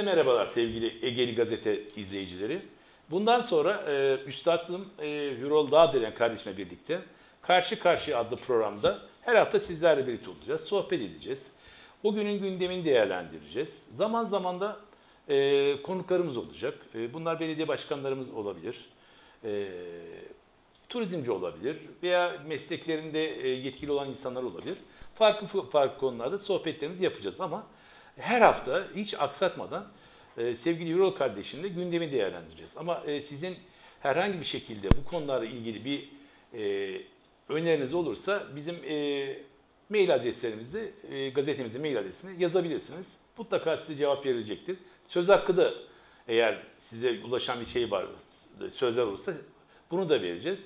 Hepinize merhabalar sevgili Egeli Gazete izleyicileri. Bundan sonra e, Üstadım e, Hürol Dağdelen kardeşimle birlikte Karşı Karşıya adlı programda her hafta sizlerle birlikte olacağız. Sohbet edeceğiz. O günün gündemini değerlendireceğiz. Zaman zaman da e, konuklarımız olacak. E, bunlar belediye başkanlarımız olabilir. E, turizmci olabilir veya mesleklerinde e, yetkili olan insanlar olabilir. Farklı farklı konularda sohbetlerimizi yapacağız ama her hafta hiç aksatmadan e, sevgili Eurol kardeşimle gündemi değerlendireceğiz. Ama e, sizin herhangi bir şekilde bu konularla ilgili bir e, öneriniz olursa bizim e, mail adreslerimizde, e, gazetemizin mail adresine yazabilirsiniz. Mutlaka size cevap verilecektir. Söz hakkı da eğer size ulaşan bir şey var, sözler olursa bunu da vereceğiz.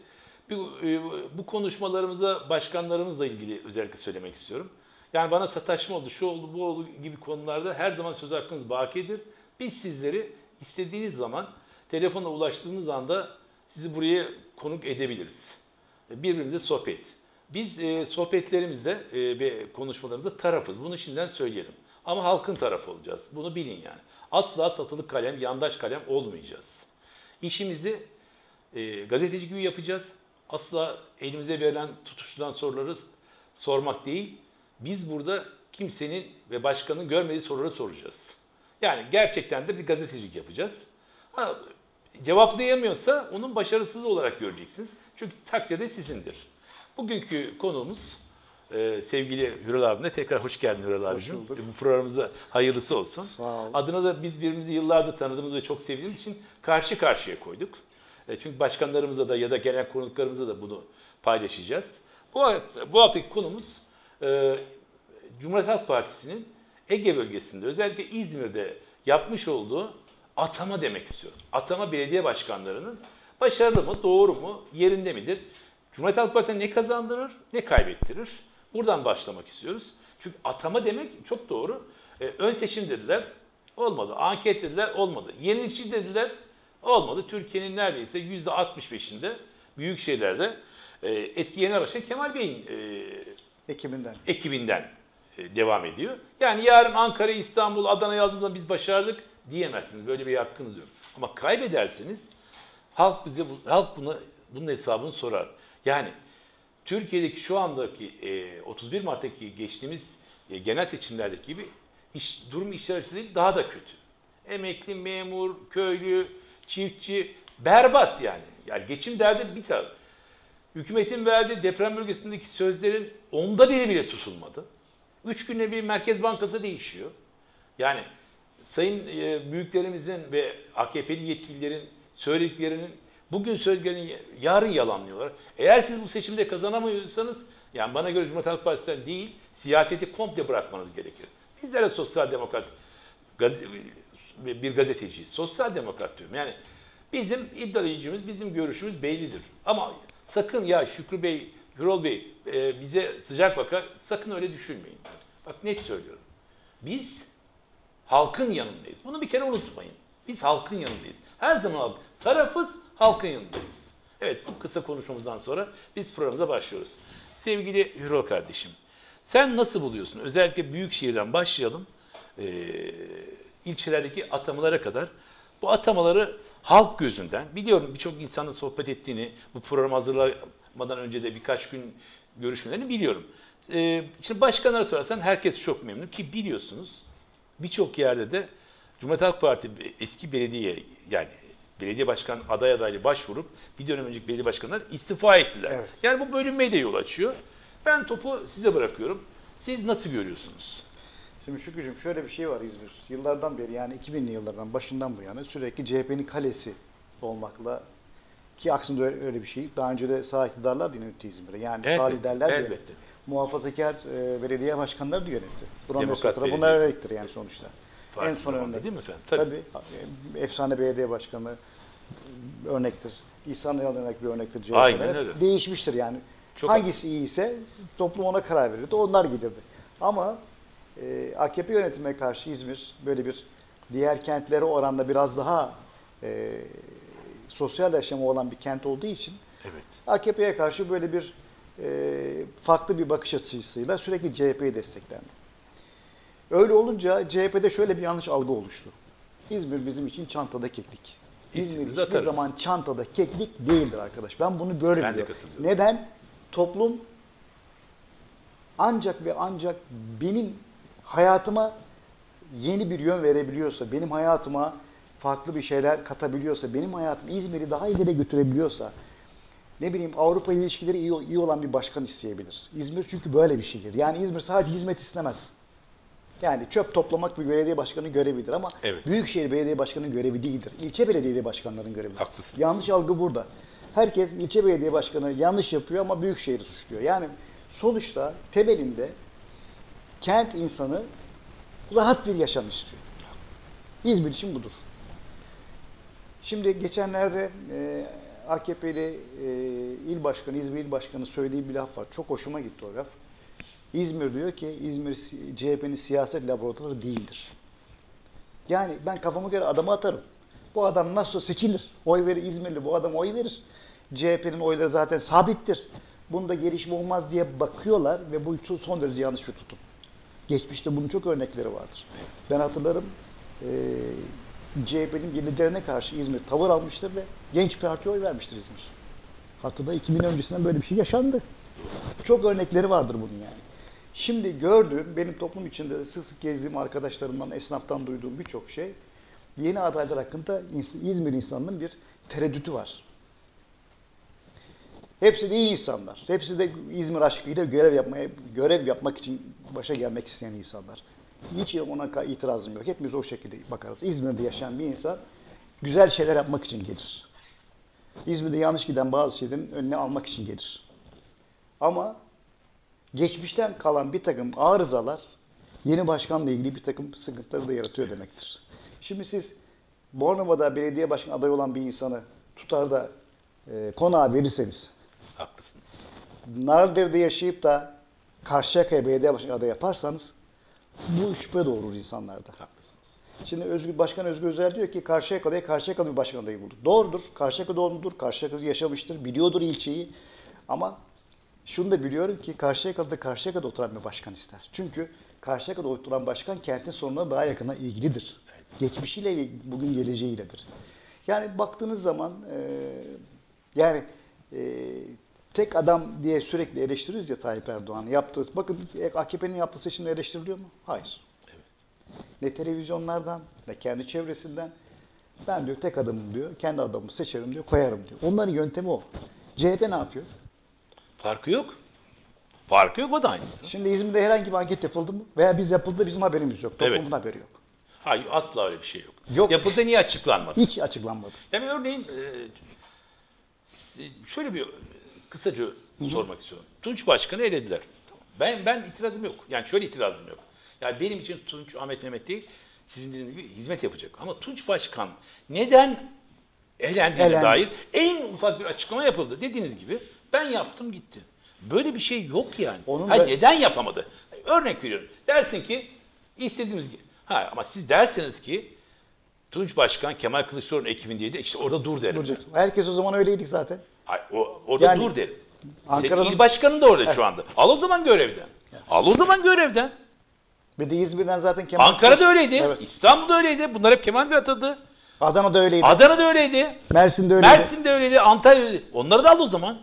Bu, e, bu konuşmalarımızda başkanlarımızla ilgili özellikle söylemek istiyorum. Yani bana sataşma oldu, şu oldu, bu oldu gibi konularda her zaman söz hakkınız bakidir. Biz sizleri istediğiniz zaman telefona ulaştığınız anda sizi buraya konuk edebiliriz. Birbirimize sohbet. Biz e, sohbetlerimizde e, ve konuşmalarımızda tarafız. Bunu şimdiden söyleyelim. Ama halkın tarafı olacağız. Bunu bilin yani. Asla satılık kalem, yandaş kalem olmayacağız. İşimizi e, gazeteci gibi yapacağız. Asla elimize verilen tutuşturan soruları sormak değil. Biz burada kimsenin ve başkanın görmediği soruları soracağız. Yani gerçekten de bir gazetecilik yapacağız. Ha, cevaplayamıyorsa onun başarısız olarak göreceksiniz. Çünkü takdirde sizindir. Bugünkü konuğumuz e, sevgili Hürel abimle tekrar hoş geldin Hürel abicim. Hoş Bu programımıza hayırlısı olsun. Sağ ol. Adına da biz birbirimizi yıllardır tanıdığımız ve çok sevdiğimiz için karşı karşıya koyduk. E, çünkü başkanlarımıza da ya da genel konuklarımıza da bunu paylaşacağız. Bu, bu haftaki konumuz e, Cumhuriyet Halk Partisi'nin Ege bölgesinde özellikle İzmir'de yapmış olduğu atama demek istiyorum. Atama belediye başkanlarının başarılı mı, doğru mu, yerinde midir? Cumhuriyet Halk Partisi'ne ne kazandırır, ne kaybettirir? Buradan başlamak istiyoruz. Çünkü atama demek çok doğru. Ee, ön seçim dediler, olmadı. Anket dediler, olmadı. Yenilikçi dediler, olmadı. Türkiye'nin neredeyse %65'inde büyük şehirlerde e, eski genel başkan Kemal Bey'in e, ekibinden. ekibinden e, devam ediyor. Yani yarın Ankara, İstanbul, Adana yazdığınızda biz başardık diyemezsiniz. Böyle bir hakkınız yok. Ama kaybederseniz halk bize halk buna bunun hesabını sorar. Yani Türkiye'deki şu andaki 31 Mart'taki geçtiğimiz genel seçimlerdeki gibi iş, durum işler açısından değil daha da kötü. Emekli, memur, köylü, çiftçi berbat yani. Yani geçim derdi bir taraf. Hükümetin verdiği deprem bölgesindeki sözlerin onda biri bile tutulmadı. Üç günde bir Merkez Bankası değişiyor. Yani sayın e, büyüklerimizin ve AKP'li yetkililerin söylediklerinin bugün söylediklerini yarın yalanlıyorlar. Eğer siz bu seçimde kazanamıyorsanız yani bana göre Cumhuriyet Halk Partisi'nden değil siyaseti komple bırakmanız gerekir. Bizler de sosyal demokrat bir gazeteciyiz. Sosyal demokrat diyorum. Yani bizim ideolojimiz, bizim görüşümüz bellidir. Ama sakın ya Şükrü Bey, Gürol Bey e, bize sıcak bakar. Sakın öyle düşünmeyin. Bak net söylüyorum. Biz halkın yanındayız. Bunu bir kere unutmayın. Biz halkın yanındayız. Her zaman halk. Tarafız halkın yanındayız. Evet bu kısa konuşmamızdan sonra biz programımıza başlıyoruz. Sevgili Hürol kardeşim, sen nasıl buluyorsun? Özellikle büyük şehirden başlayalım. Ee, ilçelerdeki atamalara kadar. Bu atamaları halk gözünden, biliyorum birçok insanla sohbet ettiğini, bu programı hazırlamadan önce de birkaç gün görüşmelerini biliyorum. Ee, şimdi başkanlara sorarsan herkes çok memnun ki biliyorsunuz birçok yerde de Cumhuriyet Halk Parti eski belediye yani belediye başkan aday adaylı başvurup bir dönem önceki belediye başkanlar istifa ettiler. Evet. Yani bu bölünmeye de yol açıyor. Ben topu size bırakıyorum. Siz nasıl görüyorsunuz? Şimdi Şükrücüğüm şöyle bir şey var İzmir. Yıllardan beri yani 2000'li yıllardan başından bu yana sürekli CHP'nin kalesi olmakla ki aksında öyle bir şey. Daha önce de sağ iktidarlar da yönetti İzmir'e. Yani elbette, sağ liderler de elbette. muhafazakar e, belediye başkanları da yönetti. Demokrat Bunlar örnektir yani sonuçta. Parti en son örnek. Değil mi efendim? Tabii. Tabii. Efsane belediye başkanı örnektir. İhsan Yalın örnek bir örnektir. CHP'de. Aynen öyle. Değişmiştir yani. Çok Hangisi iyiyse toplum ona karar verirdi. Onlar gidirdi. Ama e, AKP yönetimine karşı İzmir böyle bir diğer kentlere oranla biraz daha e, sosyal yaşamı olan bir kent olduğu için evet. AKP'ye karşı böyle bir e, farklı bir bakış açısıyla sürekli CHP'yi desteklendi. Öyle olunca CHP'de şöyle bir yanlış algı oluştu. İzmir bizim için çantada keklik. İzmir hiçbir zaman çantada keklik değildir arkadaş. Ben bunu böyle Ben biliyorum. Neden? Toplum ancak ve ancak benim hayatıma yeni bir yön verebiliyorsa, benim hayatıma farklı bir şeyler katabiliyorsa, benim hayatım İzmir'i daha ileri götürebiliyorsa, ne bileyim Avrupa ile ilişkileri iyi, iyi olan bir başkan isteyebilir. İzmir çünkü böyle bir şehir. Yani İzmir sadece hizmet istemez. Yani çöp toplamak bir belediye başkanı görevidir ama Evet. Büyükşehir Belediye Başkanı'nın görevi değildir. İlçe belediye başkanlarının görevidir. Haklısınız. Yanlış algı burada. Herkes ilçe belediye başkanı yanlış yapıyor ama Büyükşehir'i suçluyor. Yani sonuçta temelinde kent insanı rahat bir yaşam istiyor. İzmir için budur. Şimdi geçenlerde e, AKP'li e, il başkanı, İzmir il başkanı söylediği bir laf var. Çok hoşuma gitti o laf. İzmir diyor ki İzmir CHP'nin siyaset laboratuvarı değildir. Yani ben kafama göre adamı atarım. Bu adam nasıl seçilir? Oy verir İzmirli bu adam oy verir. CHP'nin oyları zaten sabittir. Bunda gelişme olmaz diye bakıyorlar ve bu son derece yanlış bir tutum. Geçmişte bunun çok örnekleri vardır. Ben hatırlarım e, CHP'nin liderine karşı İzmir tavır almıştır ve genç partiye oy vermiştir İzmir. Hatırla 2000 öncesinden böyle bir şey yaşandı. Çok örnekleri vardır bunun yani. Şimdi gördüğüm, benim toplum içinde sık sık gezdiğim arkadaşlarımdan, esnaftan duyduğum birçok şey, yeni adaylar hakkında İzmir insanının bir tereddütü var. Hepsi de iyi insanlar. Hepsi de İzmir aşkıyla görev yapmaya görev yapmak için başa gelmek isteyen insanlar. Hiç ona itirazım yok. Hepimiz o şekilde bakarız. İzmir'de yaşayan bir insan güzel şeyler yapmak için gelir. İzmir'de yanlış giden bazı şeylerin önüne almak için gelir. Ama geçmişten kalan bir takım arızalar yeni başkanla ilgili bir takım sıkıntıları da yaratıyor demektir. Şimdi siz Bornova'da belediye başkanı adayı olan bir insanı tutar da e, konağa verirseniz, Haklısınız. Nardere'de yaşayıp da Karşıyaka'ya belediye başkanı adayı yaparsanız bu şüphe doğurur insanlarda. Haklısınız. Şimdi Özgür, Başkan Özgür Özel diyor ki Karşıyaka'da Karşıyaka'da bir başkan adayı bulduk. Doğrudur. Karşıyaka doğumludur. Karşıyaka'da yaşamıştır. Biliyordur ilçeyi. Ama şunu da biliyorum ki Karşıyaka'da Karşıyaka'da oturan bir başkan ister. Çünkü Karşıyaka'da oturan başkan kentin sorununa daha yakına ilgilidir. Geçmişiyle ve bugün geleceğiyledir. Yani baktığınız zaman e, yani e, tek adam diye sürekli eleştiririz ya Tayyip Erdoğan'ı yaptığı. Bakın AKP'nin yaptığı seçimde eleştiriliyor mu? Hayır ne televizyonlardan ne kendi çevresinden. Ben diyor tek adamım diyor. Kendi adamımı seçerim diyor, koyarım diyor. Onların yöntemi o. CHP ne yapıyor? Farkı yok. Farkı yok o da aynısı. Şimdi İzmir'de herhangi bir anket yapıldı mı? Veya biz yapıldı bizim haberimiz yok. Toplumun Evet. haberi yok. Hayır asla öyle bir şey yok. Yok. Yapılsa niye açıklanmadı? Hiç açıklanmadı. Yani örneğin e, şöyle bir kısaca sormak istiyorum. Tunç Başkan'ı elediler. Ben ben itirazım yok. Yani şöyle itirazım yok. Yani benim için Tunç Ahmet Mehmet değil, sizin dediğiniz gibi hizmet yapacak. Ama Tunç Başkan neden elendiğine Elendi. dair en ufak bir açıklama yapıldı. Dediğiniz gibi ben yaptım gitti. Böyle bir şey yok yani. Onun Hayır, da- neden yapamadı? Örnek veriyorum. Dersin ki istediğimiz gibi. Ha ama siz derseniz ki Tunç Başkan Kemal Kılıçdaroğlu'nun ekibindeydi. İşte orada dur derim. Duracak. Herkes o zaman öyleydik zaten. Ay, o, orada Yani dur derim. Ankara'nın- Senin il başkanın da orada şu anda. Al o zaman görevden. Al o zaman görevden. Bir de İzmir'den zaten Kemal Ankara'da öyleydi. Evet. İstanbul'da öyleydi. Bunlar hep Kemal Bey atadı. Öyleydi. öyleydi. Adana'da öyleydi. Mersin'de öyleydi. Mersin'de öyleydi. Antalya'da öyleydi. Onları da al o zaman.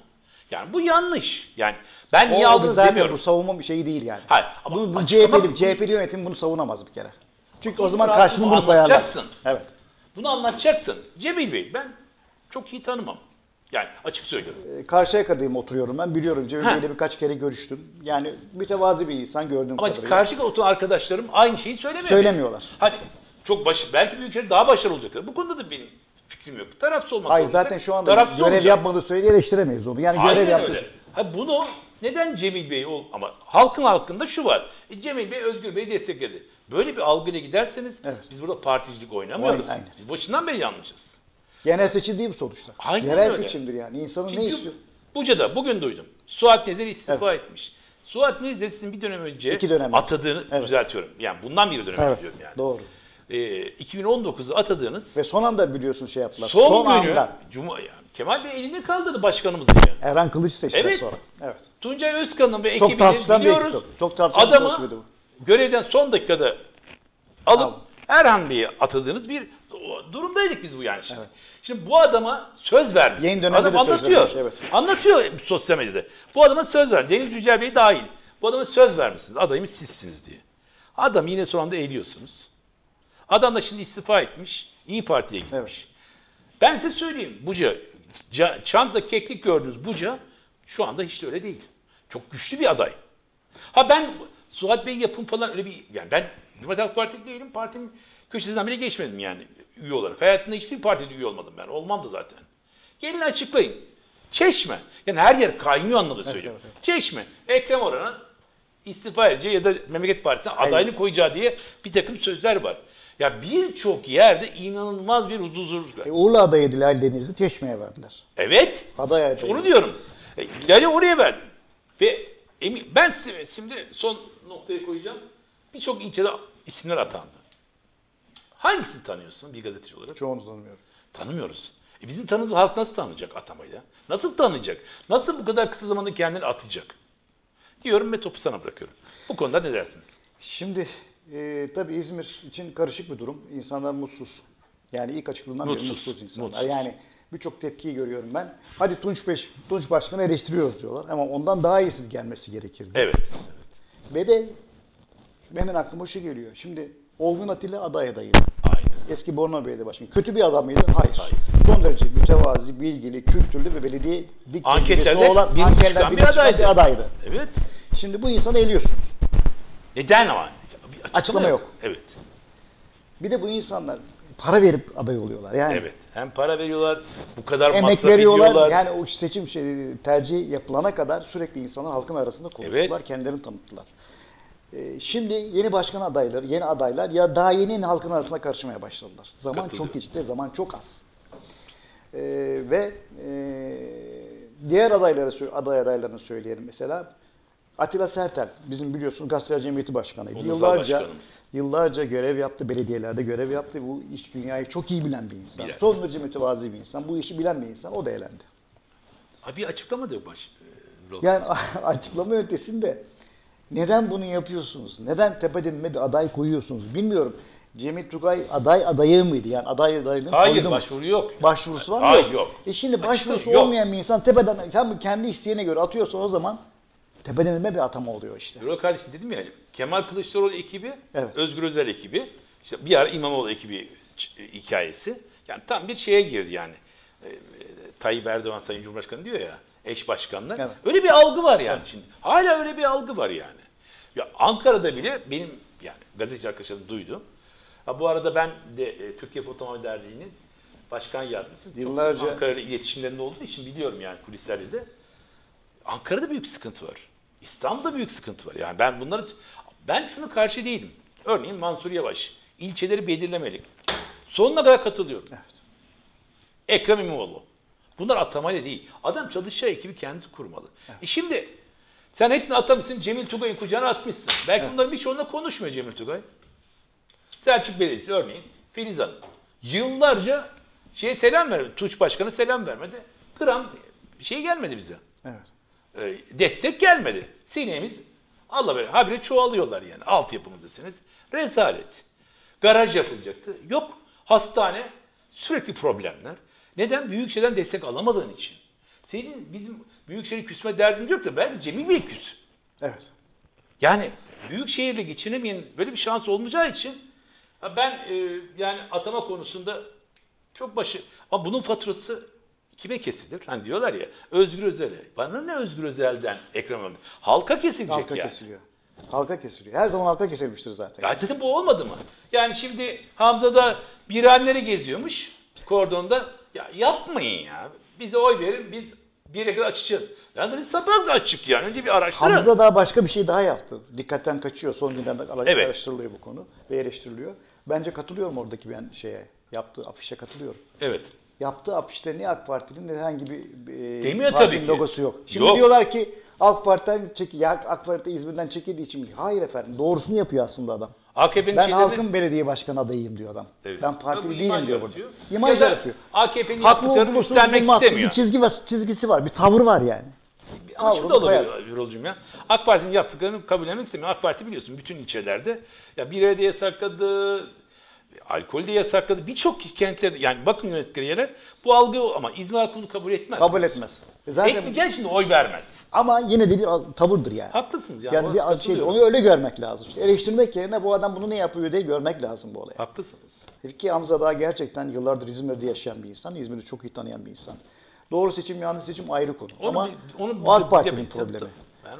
Yani bu yanlış. Yani ben niye O aldınız zaten demiyorum. bu savunma bir şeyi değil yani. Hayır, ama bu, bu CHP'li, CHP'li yönetim bunu savunamaz bir kere. Çünkü o zaman bunu bunu koyarlar. anlatacaksın. Evet. Bunu anlatacaksın. Cemil Bey ben çok iyi tanımam. Yani açık söylüyorum. E, Karşıyaka'dayım oturuyorum ben biliyorum. Cemil. Bey'le birkaç kere görüştüm. Yani mütevazi bir insan gördüğüm Ama kadarıyla. karşıda oturan arkadaşlarım aynı şeyi söylemiyor. Söylemiyorlar. Hani çok baş, belki Büyükşehir daha başarılı olacaktır. Bu konuda da benim fikrim yok. Tarafsız olmak Hayır zaten şu anda tarafsız görev olacağız. yapmadığı sürece eleştiremeyiz onu. Yani görev Aynen yaptı. öyle. Ha bunu neden Cemil Bey ol ama halkın halkında şu var. E, Cemil Bey Özgür Bey'i destekledi. Böyle bir algıyla giderseniz Evet. biz burada particilik oynamıyoruz. Aynen. Biz başından beri yanlışız. Genel seçim değil bu sonuçta. Aynen Yerel öyle. seçimdir yani. İnsanın ne Çünkü istiyor? Buca'da bugün duydum. Suat Nezir istifa etmiş. Suat Nezir sizin bir dönem önce İki dönem. atadığını Evet. düzeltiyorum. Yani bundan bir dönem önce Evet. diyorum yani. Doğru. Ee, 2019'da atadığınız Ve son anda biliyorsun şey yaptılar. son, günü anda. Cuma, yani Kemal Bey elini kaldırdı başkanımızın ya. Erhan Kılıç seçtiler Evet. sonra. Evet. Tuncay Özkan'ın ve ekibini biliyoruz. ekip. Çok tartışılan Adamı görevden son dakikada alıp Tamam. Erhan Bey'e atadığınız bir durumdaydık biz bu yani şimdi. Şimdi bu adama söz vermiş. Yeni dönemde Adam de söz anlatıyor. vermiş, evet. Anlatıyor sosyal medyada. Bu adama söz ver. Deniz Yücel Bey dahil. Bu adama söz vermişsiniz. Adayımız sizsiniz diye. Adam yine son anda eğiliyorsunuz. Adam da şimdi istifa etmiş. İyi Parti'ye gitmiş. Ben size söyleyeyim. Buca, ca- çanta keklik gördüğünüz Buca şu anda hiç de öyle değil. Çok güçlü bir aday. Ha ben Suat Bey yapım falan öyle bir... Yani ben Cumhuriyet Halk Partisi değilim. Partinin köşesinden bile geçmedim yani üye olarak. Hayatımda hiçbir partide üye olmadım ben. Olmam da zaten. Gelin açıklayın. Çeşme. Yani her yer kaynıyor anlamda söylüyorum. evet, Çeşme. Ekrem Oran'ın istifa edeceği ya da Memleket Partisi'ne adayını koyacağı diye bir takım sözler var. Ya birçok yerde inanılmaz bir huzursuzluk var. E, Urla adayı Dilal Denizli Çeşme'ye verdiler. Evet. Aday adayı. İşte onu diyorum. E, Yani oraya ver. Ve emin, ben size şimdi son noktaya koyacağım. Birçok ilçede isimler atandı. Hangisini tanıyorsun bir gazeteci olarak? Çoğunu tanımıyorum. Tanımıyoruz. E bizim tanıdığımız halk nasıl tanıyacak atamayı? Nasıl tanıyacak? Nasıl bu kadar kısa zamanda kendini atacak? Diyorum ve topu sana bırakıyorum. Bu konuda ne dersiniz? Şimdi e, tabii İzmir için karışık bir durum. İnsanlar mutsuz. Yani ilk açıklığından beri Mutsuz, mutsuz insanlar. mutsuz. Yani birçok tepkiyi görüyorum ben. Hadi Tunç, Beş, Tunç Başkan'ı eleştiriyoruz diyorlar. Ama ondan daha iyisi gelmesi gerekirdi. Evet. Ve de hemen aklıma şu geliyor. Şimdi Olgun Atilla aday adayıydı. Aynen. Eski Bornova Belediye Başkanı. Kötü bir adam mıydı? Hayır. Hayır. Son derece mütevazi, bilgili, kültürlü ve belediye dik Anketlerde olan birinci anketlerde bir adaydı. bir adaydı. Evet. Şimdi bu insanı eliyorsunuz. Neden ama? Bir açıklama, Açıklama yok. Evet. Bir de bu insanlar para verip aday oluyorlar. Yani Evet. Hem para veriyorlar, bu kadar emek masraf veriyorlar. ediyorlar. Yani o seçim şey, tercih yapılana kadar sürekli insanlar halkın arasında konuştular, Evet. kendilerini tanıttılar. Ee, şimdi yeni başkan adayları, yeni adaylar ya daha yeni halkın arasına karışmaya başladılar. Zaman çok gecikti, zaman çok az. Ee, ve e, diğer adayları sö- aday adaylarını söyleyelim mesela. Atilla Sertel, bizim biliyorsunuz Gazeteciler Cemiyeti Başkanıydı. Ulusal Yıllarca, başkanımız. yıllarca görev yaptı, belediyelerde görev yaptı. Bu iş dünyayı çok iyi bilen bir insan. Bilen. Son derece mütevazi bir insan. Bu işi bilen bir insan. O da elendi. Ha, bir açıklama da yok baş. e. Yani açıklama ötesinde neden bunu yapıyorsunuz? Neden tepeden bir aday koyuyorsunuz? Bilmiyorum. Cemil Tugay aday adayı mıydı? Yani aday adaylığını Hayır koydu mu? başvuru yok. Başvurusu var mı? Hayır yok. E şimdi başvurusu yok. olmayan bir insan tepeden sen kendi isteğine göre atıyorsa o zaman tepeden inme bir atama oluyor işte. Erol kardeşim dedim ya Kemal Kılıçdaroğlu ekibi, Evet. Özgür Özel ekibi, işte bir ara İmamoğlu ekibi hikayesi. Yani tam bir şeye girdi yani. E, Tayyip Erdoğan Sayın Cumhurbaşkanı diyor ya eş başkanlar. Evet. Öyle bir algı var yani şimdi. Hala öyle bir algı var yani. Ya Ankara'da bile benim yani gazeteci arkadaşlarım duydu. Ha, bu arada ben de e, Türkiye Fotoğrafı Derneği'nin başkan yardımcısı. Çok Yıllarca- sık Ankara ile iletişimlerinde olduğu için biliyorum yani kulislerde de. Ankara'da büyük sıkıntı var. İstanbul'da büyük sıkıntı var. Yani ben bunları ben şunu karşı değilim. Örneğin Mansur Yavaş ilçeleri belirlemeli. Sonuna kadar katılıyorum. Ekrem İmamoğlu. Bunlar atamayla değil. Adam çalışacağı ekibi kendi kurmalı. E şimdi sen hepsini atamışsın. Cemil Tugay'ın kucağına atmışsın. Belki bunların birçoğunda konuşmuyor Cemil Tugay. Selçuk Belediyesi örneğin Filiz Hanım. Yıllarca şeye selam vermedi. Tuğç Başkan'a selam vermedi. Gram şey gelmedi bize. Evet. E, destek gelmedi. Sinemiz Allah böyle habire çoğalıyorlar yani. Altyapımız deseniz. Rezalet. Garaj yapılacaktı. Yok. Hastane. Sürekli problemler. Neden? Büyükşehir'den destek alamadığın için. Senin bizim Büyükşehir'e küsme derdin yok da belki Cemil Bey küs. Evet. Yani büyük şehirle geçinemeyen böyle bir şans olmayacağı için ben e, yani atama konusunda çok başı ama bunun faturası kime kesilir? Hani diyorlar ya Özgür Özel'e. Bana ne Özgür Özel'den Ekrem İmamoğlu? Halka kesilecek Halka yani. kesiliyor. Halka kesiliyor. Her zaman halka kesilmiştir zaten. Ya zaten bu olmadı mı? Yani şimdi Hamza'da birenleri geziyormuş kordonda. Ya yapmayın ya. Bize oy verin biz bir yere kadar açacağız. Ya zaten sabah da açık yani. Önce bir araştırın. Hamza daha başka bir şey daha yaptı. Dikkatten kaçıyor. Son günlerde Evet. araştırılıyor bu konu ve eleştiriliyor. Bence katılıyorum oradaki ben şeye. Yaptığı afişe katılıyorum. Evet. Yaptığı afişte niye AK Parti'nin herhangi bir e, Demiyor tabii ki. logosu yok. Şimdi Yok. diyorlar ki AK Parti'den çek ya AK Parti İzmir'den çekildiği için. Hayır efendim. Doğrusunu yapıyor aslında adam. AKP'nin Ben şeylerini- halkın belediye başkanı adayıyım diyor adam. Evet. Ben partili değilim diyor burada. yaratıyor. İmaj Ya yaratıyor. AKP'nin yaptıklarını üstlenmek istemiyor. Bir çizgi var, çizgisi var, bir tavır var yani. Ama şu da olabilir Yurolcuğum ya. AK Parti'nin yaptıklarını kabullenmek istemiyor. AK Parti biliyorsun bütün ilçelerde ya bir hediye yasakladı, alkol de yasakladı. Birçok kentler yani bakın yönettikleri yerler bu algı ama İzmir halkı bunu kabul etmez. Kabul etmez. E Zaten Ekleyeceksin şimdi oy vermez. ama yine de bir tavırdır yani. Haklısınız yani. Yani bir şey, onu öyle görmek lazım. İşte eleştirmek yerine bu adam bunu ne yapıyor diye görmek lazım bu olaya. Haklısınız. Ki Hamza Dağ gerçekten yıllardır İzmir'de yaşayan bir insan. İzmir'i çok iyi tanıyan bir insan. Doğru seçim, yanlış seçim ayrı konu. Onu Ama onu bize AK Parti'nin problemi. tabii.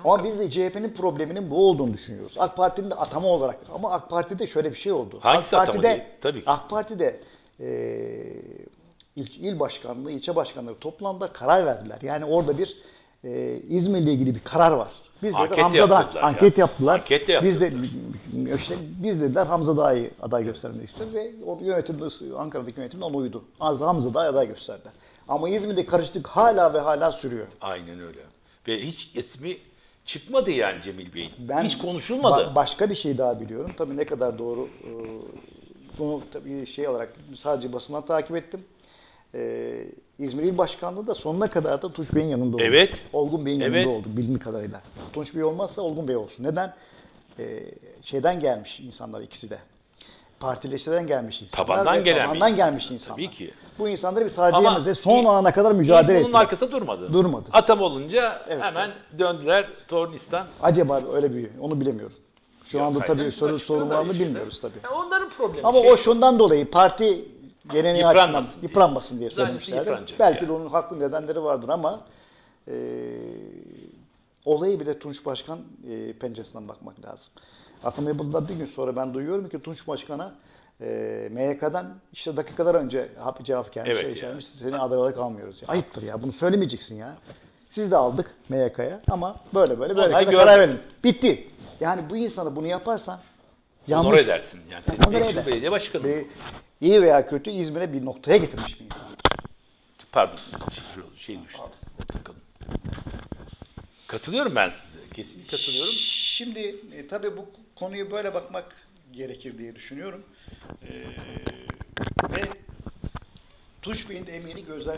Ama biz de CHP'nin probleminin bu olduğunu düşünüyoruz. AK Parti'nin de atama olarak. Ama AK Parti'de şöyle bir şey oldu. Hangisi AK Parti'de, değil? Tabii ki. AK Parti'de eee il, il başkanlığı, ilçe başkanları toplandı, karar verdiler. Yani orada bir eee İzmir'le ilgili bir karar var. Biz Anket dediler Hamza Dağ yaptırdılar ya. anket yaptılar. Anket de Biz de işte biz dediler Hamza Dağ'ı aday göstermek istiyoruz ve o yönetimde Ankara'daki yönetimde ona uydu. Az Hamza Dağ'ı aday gösterdiler. Ama İzmir'de karışıklık hala ve hala sürüyor. Aynen öyle. Ve hiç ismi çıkmadı yani Cemil Bey'in. Ben hiç konuşulmadı. ba- başka bir şey daha biliyorum. Tabii ne kadar doğru e, bunu tabii şey olarak sadece basından takip ettim. E, İzmir İl Başkanlığı da sonuna kadar da Tunç Bey'in yanında oldu. Evet. Olgun Bey'in yanında Evet. oldu bildiğim kadarıyla. Tunç Bey olmazsa Olgun Bey olsun. Neden? E, şeyden gelmiş insanlar ikisi de. Partileşmeden gelmiş insanlar. Tabandan ve gelen bir tabandan insan. gelmiş insanlar. Tabii ki. Bu insanları bir sadece Ama yemezler. Son ana kadar mücadele bunun ettiler. arkasında durmadı. Durmadı. Atam olunca Evet, hemen döndüler Tornistan. Acaba öyle bir onu bilemiyorum. Şu Yok, anda tabii soru açıklıyorlar sorun var mı bir şeyler. bilmiyoruz tabii. Ya onların problemi. Ama Şey- o şundan dolayı parti geleneği Yıpranmasın açısından diye. yıpranmasın diye söylemişlerdi. Belki de yani. onun haklı nedenleri vardır ama e, olayı bile Tunç Başkan e, penceresinden bakmak lazım. Atama yapıldıktan bir gün sonra ben duyuyorum ki Tunç Başkan'a e, MYK'dan işte dakikalar önce hap cevap gelmiş. Evet şey ya. gelmiş, Seni aday olarak almıyoruz. Ya. Ayıptır ya bunu söylemeyeceksin ya. Siz de aldık MYK'ya ama böyle böyle böyle Onay karar verin. Bitti. Yani bu insana bunu yaparsan yanlış. Onore edersin. Yani senin Onore beş yıl edersin. belediye başkanı. Ve iyi veya kötü İzmir'e bir noktaya getirmiş bir insan. Pardon. Şey, şey düştü. Bakalım. Katılıyorum ben size. Kesinlikle katılıyorum. Şimdi e, tabii bu konuyu böyle bakmak gerekir diye düşünüyorum. E, ve Tunç Bey'in de emeğini gözden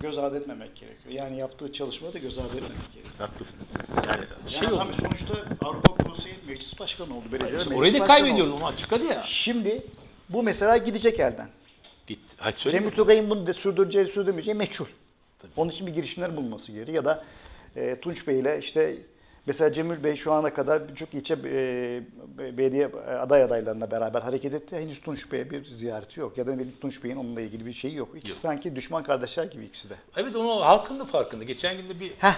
göz ardı etmemek gerekiyor. Yani yaptığı çalışmayı da göz ardı etmemek gerekiyor. Haklısın. Yani şey Yani oldu. tabii sonuçta Avrupa Konseyi Meclis Başkanı oldu. Belediye İşte orayı da kaybediyoruz. Onu açıkladı ya. Şimdi bu mesela gidecek elden. Git. Söyle. Cemil Tugay'ın bunu da sürdüreceği sürdürmeyeceği meçhul. Onun için bir girişimler bulunması gerekiyor. Ya da e, Tunç Bey ile işte mesela Cemil Bey şu ana kadar birçok ilçe e, belediye aday adaylarına beraber hareket etti. Henüz Tunç Bey'e bir ziyareti yok. Ya da benim Tunç Bey'in onunla ilgili bir şeyi yok. İkisi Yok. sanki düşman kardeşler gibi ikisi de. Evet onu halkın da farkında. Geçen gün de bir Heh.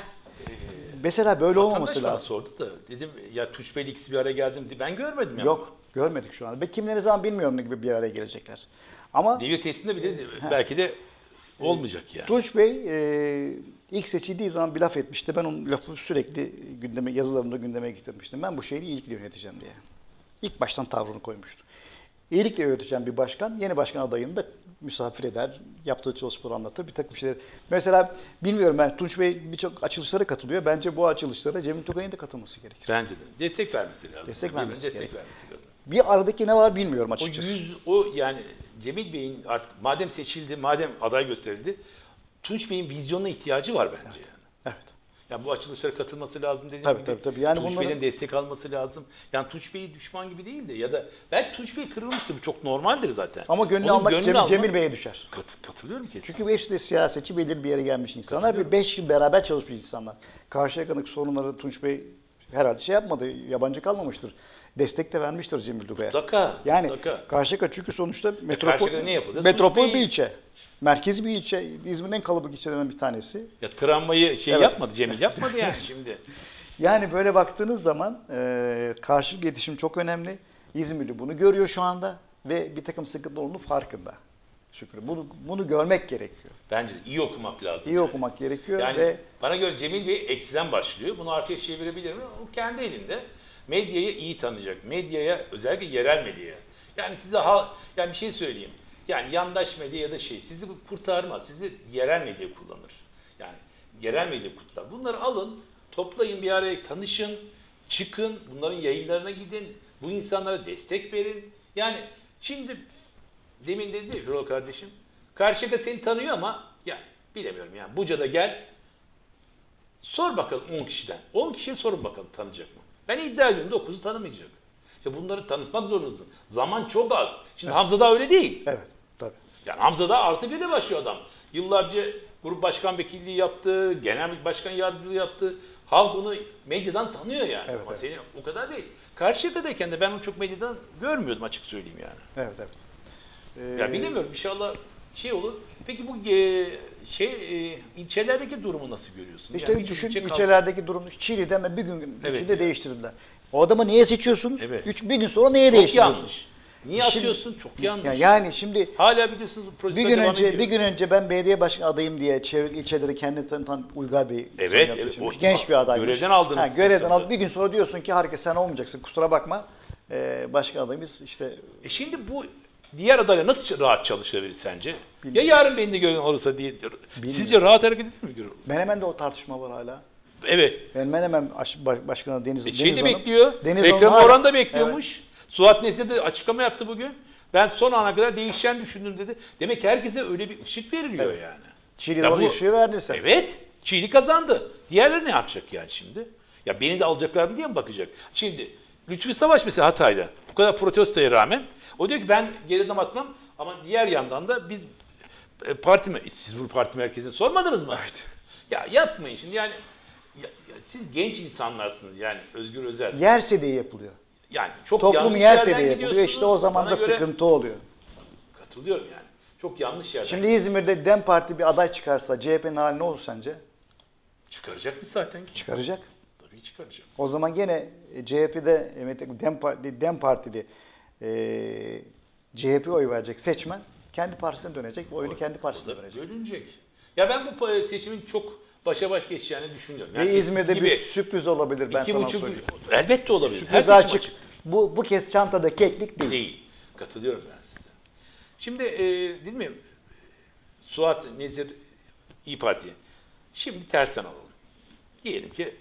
Mesela böyle olmaması lazım. sordu da dedim ya Tuş Bey'le ikisi bir araya geldi mi? Ben görmedim ya. Yok. Görmedik şu anda. Ve kimleri zaman bilmiyorum ne gibi bir araya gelecekler. Ama Devir testinde bile belki de olmayacak yani. Tunç Bey e, ilk seçildiği zaman bir laf etmişti. Ben onun lafı sürekli gündeme, yazılarımda gündeme getirmiştim. Ben bu şehri iyilikle yöneteceğim diye. İlk baştan tavrını koymuştu. İyilikle yöneteceğim bir başkan, yeni başkan adayını da misafir eder, yaptığı çalışmaları anlatır, bir takım şeyler. Mesela bilmiyorum ben, Tunç Bey birçok açılışlara katılıyor. Bence bu açılışlara Cemil Tugay'ın da katılması gerekir. Bence de. Destek vermesi lazım. Destek vermesi destek vermesi lazım. Bir aradaki ne var bilmiyorum O açıkçası. yüz, o yani Cemil Bey'in artık madem seçildi, madem aday gösterildi, Tunç Bey'in vizyonuna ihtiyacı var bence yani. Evet. Ya bu açılışlara katılması lazım dediğiniz Tabii, gibi. tabii, tabii. Yani Tunç bunların- Bey'in destek alması lazım. Yani Tunç Bey düşman gibi değil de ya da belki Tunç Bey kırılmıştır. Bu çok normaldir zaten. Ama Onun almak gönlünü Cemil, almak- Cemil Bey'e düşer. Kat, katılıyorum kesin. Çünkü hepsi de siyasetçi belirli bir yere gelmiş insanlar ve 5 yıl beraber çalışmış insanlar. Karşıyaka'daki sorunları Tunç Bey herhalde şey yapmadı, yabancı kalmamıştır. Destek de vermiştir Cemil Dugay'a. Mutlaka. Yani mutlaka. Karşıyaka çünkü sonuçta metropol, Karşıyaka'da ne metropol Tunç Bey- bir ilçe. Merkezi bir ilçe. İzmir'in en kalabalık ilçelerinden bir tanesi. Ya travmayı şey Evet. yapmadı, Cemil yapmadı yani şimdi. Yani böyle baktığınız zaman e, karşılıklı iletişim çok önemli. İzmirli bunu görüyor şu anda ve bir takım sıkıntılar olduğunu farkında. Şükrü. Bunu, bunu görmek gerekiyor. Bence de iyi okumak lazım. İyi yani. okumak gerekiyor Yani ve bana göre Cemil Bey eksiden başlıyor. Bunu artıya çevirebilir mi? O kendi elinde. Medyayı iyi tanıyacak. Medyaya özellikle yerel medyaya. Yani size ha, yani bir şey söyleyeyim. Yani yandaş medya ya da şey sizi kurtarmaz. Sizi yerel medya kullanır. Yani yerel medya kullanır. Bunları alın, toplayın bir araya tanışın, çıkın, bunların yayınlarına gidin. Bu insanlara destek verin. Yani şimdi demin dedi ya Hürol kardeşim. Karşıyaka seni tanıyor ama yani bilemiyorum yani Buca'da gel Sor bakalım 10 kişiden. 10 kişiye sorun bakalım tanıyacak mı? Ben iddia ediyorum 9'u tanımayacak. İşte bunları tanıtmak zorundasın. Zaman çok az. Şimdi Hamza'da öyle değil. Evet. Yani Hamza'da artı birle başlıyor adam. Yıllarca grup başkan vekilliği yaptı, genel başkan yardımcılığı yaptı. Halk onu medyadan tanıyor yani. Evet, Ama evet. senin o kadar değil. Karşıyaka'dayken de ben onu çok medyadan görmüyordum açık söyleyeyim yani. Evet, evet. Ya Ee, bilemiyorum inşallah şey olur. Peki bu e, şey e, ilçelerdeki durumu nasıl görüyorsun? İşte Yani düşün ilçe kaldı. ilçelerdeki durum Çiğli'de mi bir gün Evet. içinde değiştirdiler. O adamı niye seçiyorsun? Evet. Üç, bir gün sonra neye Çok değiştiriyorsun? yanlış. Niye Şimdi- atıyorsun? Çok yanlış. Yani, yani şimdi Hala biliyorsunuz bir gün önce ediyor. bir gün önce ben belediye başkanı adayım diye çevre ilçeleri kendi tanıtan Uygar Evet, seçim evet. seçilmiş. O- genç bir adaymış. görevden aldınız Ha, görevden aslında. al. Bir gün sonra diyorsun ki harika sen olmayacaksın. Kusura bakma. Ee, başkan adayımız işte E şimdi bu diğer adayla nasıl rahat çalışabilir sence? Ya yarın beni de gören olursa diye. Sizce rahat hareket edilir mi? Menemen'de o tartışma var hala. Evet. Ben Menemen aş- baş- başkanı Deniz, E Deniz şey de Hanım- bekliyor. Deniz Ekrem Orhan da bekliyormuş. Suat Nezih de açıklama yaptı bugün. Ben son ana kadar değişeceğini düşündüm dedi. Demek ki herkese öyle bir ışık veriliyor Evet. yani. Çiğli Ya bu- ışığı verdin sen. Evet. Çiğli kazandı. Diğerleri ne yapacak yani şimdi? Ya beni de alacaklar mı diye mi bakacak? Şimdi Lütfü Savaş mesela Hatay'da bu kadar protestoya rağmen o diyor ki ben geri adım atmam ama diğer yandan da biz e, parti me- siz bu parti merkezine sormadınız mı? Evet. Ya yapmayın şimdi yani ya- ya siz genç insanlarsınız yani Özgür Özel. Yerse diye yapılıyor. Yani çok Toplum yanlış yerse yerden diye yapılıyor. gidiyorsunuz. İşte o zaman da sıkıntı oluyor. Katılıyorum yani. Çok yanlış yerden. Şimdi İzmir'de DEM Parti bir aday çıkarsa CHP'nin hali ne olur sence? çıkaracak mı zaten ki? Çıkaracak. Tabii çıkaracak. O zaman gene e, CHP'de evet, DEM, Parti, DEM Partili e, CHP oy verecek seçmen kendi partisine dönecek. Oyunu kendi partisine verecek. Bölünecek. Ya ben bu seçimin çok başa baş geçeceğini düşünüyorum. Yani Ve İzmir'de bir sürpriz olabilir ben iki sana buçuk söyleyeyim. elbette olabilir. Sürpriz Her açık. açıktır. Bu, bu kez çantada keklik değil. Değil. Katılıyorum ben size. Şimdi e, değil mi? Suat Nezir İyi Parti. Şimdi tersten alalım. Diyelim ki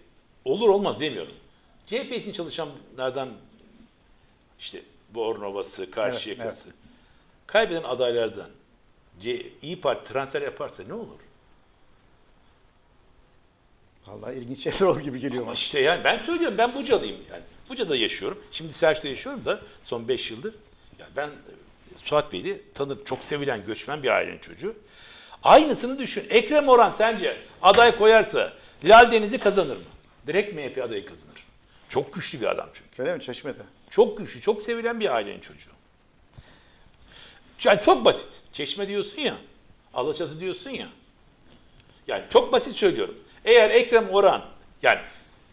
olur olmaz demiyorum. CHP için çalışanlardan işte Bornova'sı, Karşıyaka'sı kaybeden adaylardan İyi Parti transfer yaparsa ne olur? Vallahi ilginç şeyler olur gibi geliyor Ama bana. işte yani ben söylüyorum ben Buca'lıyım yani. Buca'da yaşıyorum. Şimdi Selçuk'ta yaşıyorum da son 5 yıldır. Yani ben e, Suat Bey'i tanır. Çok sevilen göçmen bir ailenin çocuğu. Aynısını düşün. Ekrem Orhan sence aday koyarsa Lal Deniz'i kazanır mı? Direkt MHP adayı kazanır. Çok güçlü bir adam çünkü. Öyle mi? Çeşmede. Çok güçlü, çok sevilen bir ailenin çocuğu. Yani çok basit. Çeşme diyorsun ya, Alaçatı diyorsun ya. Yani çok basit söylüyorum. Eğer Ekrem Orhan yani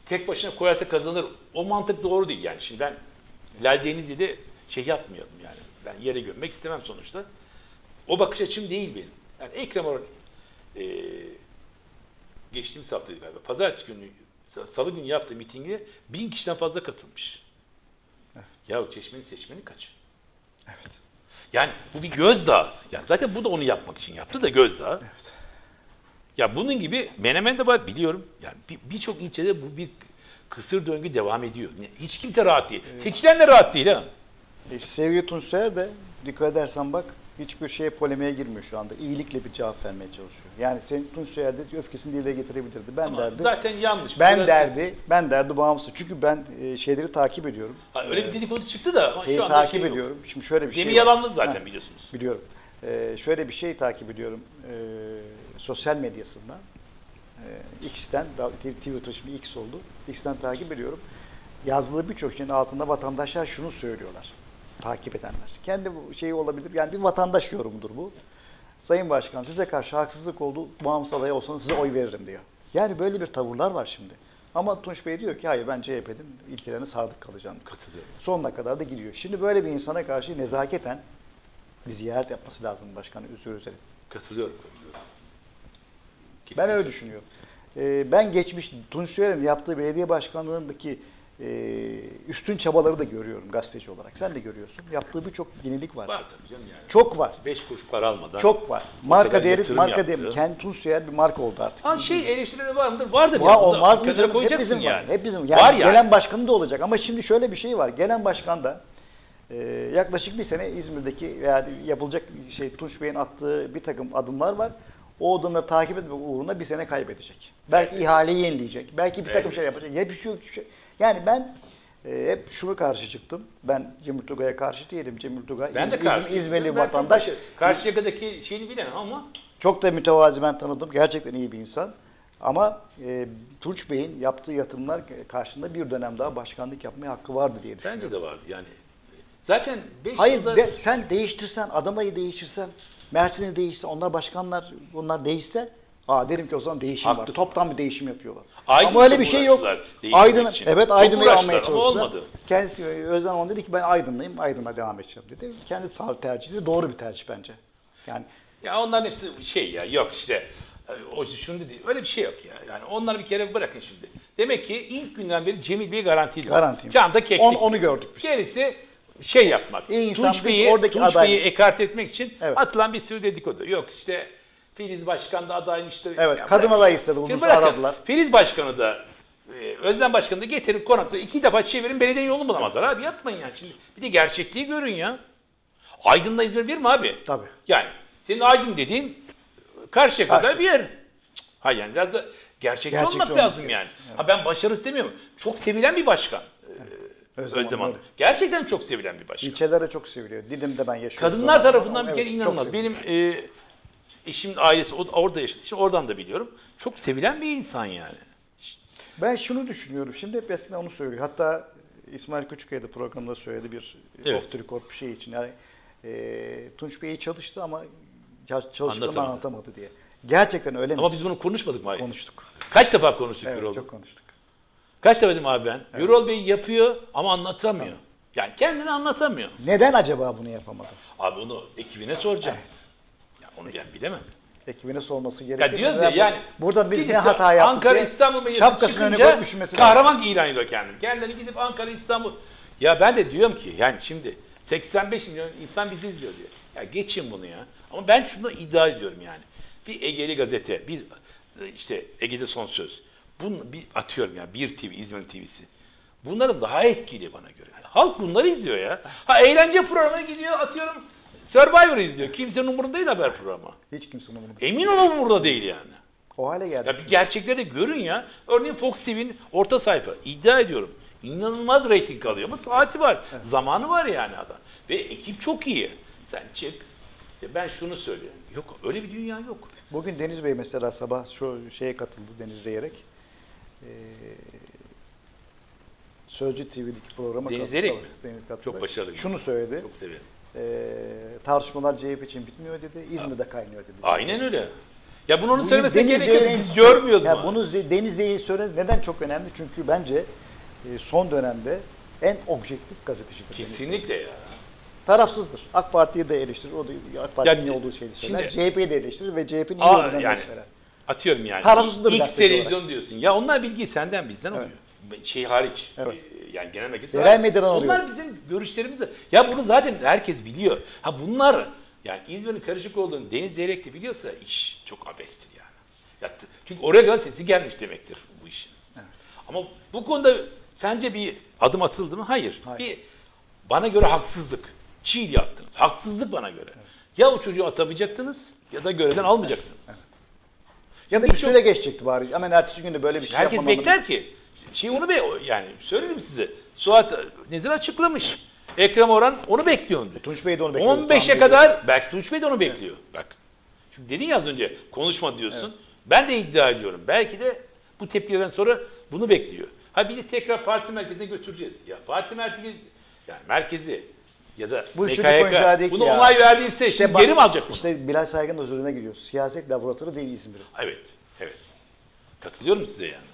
tek başına koyarsa kazanır. O mantık doğru değil yani. Şimdi ben Lal Denizli'de de şey yapmayalım yani. Ben yere gömmek istemem sonuçta. O bakış açım değil benim. Yani Ekrem Orhan eee geçtiğimiz haftaydı galiba. Pazartesi günü, salı günü yaptığı mitinge bin kişiden fazla katılmış. Ya Çeşme'nin seçmeni kaç? Evet. Yani bu bir gözdağı. Yani zaten bu da onu yapmak için yaptı da gözdağı. Evet. Ya bunun gibi Menemen'de var biliyorum. Yani bir- birçok ilçede bu bir kısır döngü devam ediyor. Hiç kimse rahat değil. Seçilen de rahat değil ha. E, sevgili Tunçer de dikkat edersen bak hiçbir şeye polemiğe girmiyor şu anda. İyilikle bir cevap vermeye çalışıyor. Yani senin Tunçer de öfkesini dile getirebilirdi. Ben Ama derdi. zaten yanlış. Ben Burası- derdi, ben derdi bağımsız. Çünkü ben e, şeyleri takip ediyorum. Ha, öyle bir dedikodu çıktı da ama şu anda takip şey yok. ediyorum. Şimdi şöyle bir şey Demi var. yalanlı zaten Ha, biliyorsunuz. Biliyorum. Ee, şöyle bir şey takip ediyorum. Ee, sosyal medyasından. Ee, X'ten, Twitter şimdi X oldu. X'ten takip ediyorum. Yazdığı birçok şeyin altında vatandaşlar şunu söylüyorlar. Takip edenler. Kendi şeyi olabilir. Yani bir vatandaş yorumudur bu. Sayın Başkan size karşı haksızlık oldu. Bağımsız aday olsanız size oy veririm diyor. Yani böyle bir tavırlar var şimdi. Ama Tunç Bey diyor ki hayır ben CHP'nin ilkelerine sadık kalacağım. Katılıyorum. Sonuna kadar da gidiyor. Şimdi böyle bir insana karşı nezaketen bir ziyaret yapması lazım başkanı Özgür Özel'in. Katılıyorum. katılıyorum. Ben Kesinlikle. öyle düşünüyorum. Ee, ben geçmiş Tunç Soyer'in yaptığı belediye başkanlığındaki e, üstün çabaları da görüyorum gazeteci olarak. Sen de görüyorsun. Yaptığı birçok yenilik var. Var tabii canım yani. Çok var. Beş kuruş para almadan. Çok var. Marka değeri, marka değeri. Kendi Tunç Soyer bir marka oldu artık. Ha şey eleştirileri var mıdır? Vardır. Va ya. Olmaz mı canım? Hep bizim yani. var. Hep bizim. Yani var yani. gelen başkanı da olacak. Ama şimdi şöyle bir şey var. Gelen başkan da e, yaklaşık bir sene İzmir'deki veya yapılacak şey Tunç Bey'in attığı bir takım adımlar var. O adımları takip etmek uğruna bir sene kaybedecek. Belki ihaleyi yenileyecek. Belki bir takım Belki. şey yapacak. Ya bir şey yok. şey- Yani ben e, hep şunu karşı çıktım. Ben Cemil Tugay'a karşı değilim. Cemil Tugay Ben de İz- karşı. İzm- İzmirli vatandaş. çok başı- Karşıyaka'daki şeyini bilemem ama Çok da mütevazi ben tanıdım. Gerçekten iyi bir insan. Ama e, Tunç Bey'in yaptığı yatırımlar karşısında bir dönem daha başkanlık yapmaya hakkı vardı diye düşünüyorum. bence de vardı yani. Zaten 5 Hayır yılda de, sen değiştirsen, Adana'yı değiştirsen, Mersin'i değiştirsen, onlar başkanlar bunlar değişse aa derim ki o zaman değişim Haklısın. var. Toptan bir değişim yapıyorlar. Aydın'ı ama öyle bir şey yok. Aydın, için. evet Aydın'ı almaya çalıştılar. olmadı. Kendisi Özlem Hanım dedi ki ben Aydınlıyım, Aydın'a devam edeceğim dedi. Kendi sağ tercihi doğru bir tercih bence. Yani Ya onların hepsi şey ya yok işte e, o şunu dedi öyle bir şey yok ya. Yani onları bir kere bırakın şimdi. Demek ki ilk günden beri Cemil Bey garantiydi. Garantiyim. Çanta keklik. Onu- onu gördük biz. Gerisi şey yapmak. İyi insan Tunç değil, Bey'i, oradaki Tunç aday- Bey'i ekart etmek için Evet. atılan bir sürü dedikodu. Yok işte Filiz Başkan da adaymıştı. Evet, Ya kadın bırakın. aday istedi, bunu aradılar. Filiz Başkanı da e, Özlem Başkanı da getirin konakta iki defa çevirin belediye yolunu bulamazlar abi yapmayın yani. Şimdi bir de gerçekliği görün ya. Aydın'la İzmir bir mi abi? Tabii. Yani senin Aydın dediğin karşıya kadar Karşı. bir yer. Hayır yani biraz da gerçekçi Gerçekçi olmak olmak lazım yani. Ha ben başarı istemiyorum. Çok sevilen bir başkan. Özlem, Özlem Hanım, Hanım. Gerçekten çok sevilen bir başkan. İlçelere çok seviliyor. Didim'de ben yaşıyorum. Kadınlar tarafından bir Evet, kere çok inanılmaz. Benim e, eşimin ailesi orada yaşadığı için oradan da biliyorum. Çok sevilen bir insan yani. Ben şunu düşünüyorum. Şimdi hep eskiden onu söylüyor. Hatta İsmail Küçükkaya da programda söyledi bir Evet. off the record bir şey için. Yani e, Tunç Bey iyi çalıştı ama çalıştığını Anlatamadı. anlatamadı diye. Gerçekten öyle mi? Ama biz bunu konuşmadık mı? konuştuk. Kaç defa konuştuk Evet, çok konuştuk. Kaç defa dedim abi ben? Birol Bey yapıyor ama anlatamıyor. Yani kendini anlatamıyor. Neden acaba bunu yapamadı? Abi onu ekibine soracağım. Ya onu ben bilemem. Ekibine sorması gerekiyor. Ya diyoruz ya yani. Burada biz ne hata yaptık Ankara diye İstanbul Meclisi çıkınca düşünmesi lazım. kahraman ilan ediyor kendini. Kendileri gidip Ankara İstanbul. Ya ben de diyorum ki yani şimdi 85 milyon insan bizi izliyor diyor. Ya geçin bunu ya. Ama ben şunu iddia ediyorum yani. Bir Ege'li gazete, bir e, işte Ege'de son söz. Bunu bir atıyorum ya bir TV, İzmir TV'si. Bunların daha etkili bana göre. Halk bunları izliyor ya. Ha eğlence programına gidiyor atıyorum Survivor izliyor. Kimsenin umurunda değil haber programı. Hiç kimsenin bunu Emin olun burada değil yani. O hale geldi. Ya bir gerçekleri de görün ya. Örneğin Fox TV'nin orta sayfa. iddia ediyorum. İnanılmaz reyting alıyor ama saati var. Zamanı var yani adam. Ve ekip çok iyi. Sen çık. İşte ben şunu söylüyorum. Yok öyle bir dünya yok. Bugün Deniz Bey mesela sabah şu şeye katıldı Deniz diyerek. Ee, Sözcü TV'deki programa Deniz Sabah mi? Deniz katıldı. Çok başarılı Şunu söyledi. Çok severim. Ee, tartışmalar CHP için bitmiyor dedi. İzmir'de kaynıyor dedi. Aynen öyle. Ya bunu onun söylemesine gerek yok. Biz görmüyoruz ya bunu. Bunu Deniz Zeyrek söyledi. Neden çok önemli? Çünkü bence e, son dönemde en objektif gazetecidir. Kesinlikle ya. Tarafsızdır. AK Parti'yi de eleştirir. O da AK Parti'nin ne olduğu şeyi söyler. CHP'yi de eleştirir ve CHP'nin iyi olduğunu yani söyler. Atıyorum yani. Tarafsızdır bir X gazeteci televizyon diyorsun. Ya onlar bilgi senden bizden alıyor. Şey hariç. Evet. Ee, Yani genel merkez. Yerel hariç. medyadan alıyor. Onlar bizim görüşlerimizi. Ya bunu zaten herkes biliyor. Ha bunlar yani İzmir'in karışık olduğunu Deniz Zeyrek de biliyorsa iş çok abestir yani. Ya, t- çünkü oraya kadar sesi gelmiş demektir bu işin. Ama bu konuda sence bir adım atıldı mı? Hayır. Hayır. Bir bana göre haksızlık. Çiğ yaptınız. Haksızlık bana göre. Ya o çocuğu atamayacaktınız ya da görevden almayacaktınız. Ya da bir süre geçecekti bari. Hemen ertesi günde böyle bir şey Herkes bekler ki. Şey onu be yani söyledim size. Suat Nezir açıklamış. Ekrem Orhan onu bekliyor diyor. Tunç Bey de onu bekliyor. 15'e kadar belki Tunç Bey de onu bekliyor. Bak. Çünkü dedin ya az önce konuşma diyorsun. Ben de iddia ediyorum. Belki de bu tepkilerden sonra bunu bekliyor. Ha bir de tekrar parti merkezine götüreceğiz. Ya parti merkezi yani merkezi ya da Bu MKYK bunu ya. onay verdiyse şimdi bak- geri mi alacak bunu? İşte Bilal Saygın'ın huzuruna gidiyoruz. Siyaset laboratuvarı değil İzmir'in. Evet, evet. Katılıyorum size yani.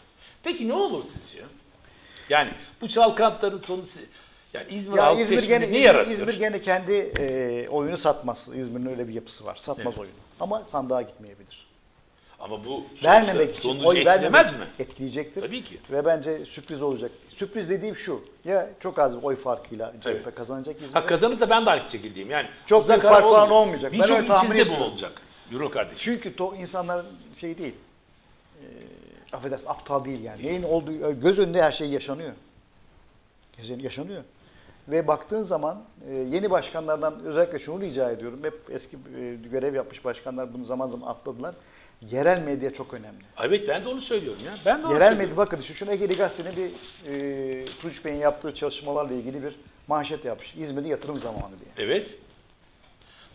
Peki ne olur sizce? Yani bu çalkantıların sonu yani İzmir Ya halk İzmir gene, ne yaratır? İzmir gene kendi e, oyunu satmaz. İzmir'in öyle bir yapısı var. Satmaz Evet. oyunu. Ama sandığa gitmeyebilir. Ama bu Vermemek için oy etkilemez mi? etkileyecektir. Tabii ki. Ve bence sürpriz olacak. Sürpriz dediğim şu. Ya çok az bir oy farkıyla CHP Evet. kazanacak İzmir. Ha kazanırsa ben de aynı şekildeyim. Yani Çok büyük fark falan olmayacak. Birçok ilçede bu olacak. Euro kardeşim. Çünkü to, insanlar şey değil. E, affedersin aptal değil yani. Neyin olduğu göz önünde her şey yaşanıyor. Yaşanıyor. Ve baktığın zaman e, yeni başkanlardan özellikle şunu rica ediyorum. Hep eski e, görev yapmış başkanlar bunu zaman zaman atladılar. Yerel medya çok önemli. Evet ben de onu söylüyorum ya. Ben de onu Yerel medya bakın şu şuna Egeli Gazete'nin bir e, Tunç Bey'in yaptığı çalışmalarla ilgili bir manşet yapmış. İzmir'de yatırım zamanı diye. Evet.